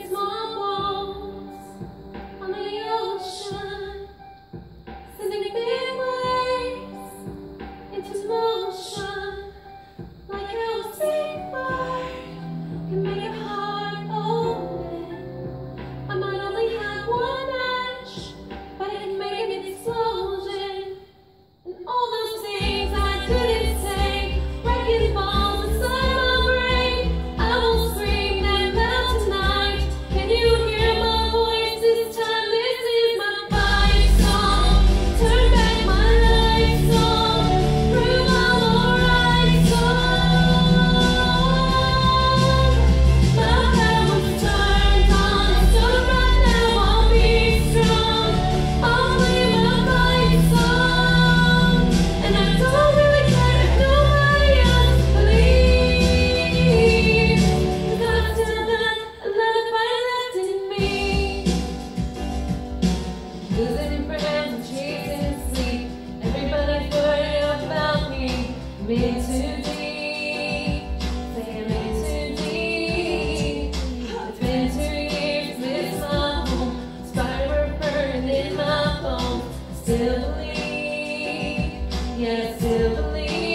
his more. meant to be. Meant to be. Years my home. Burned in my bones. Still believe. Yeah, still believe.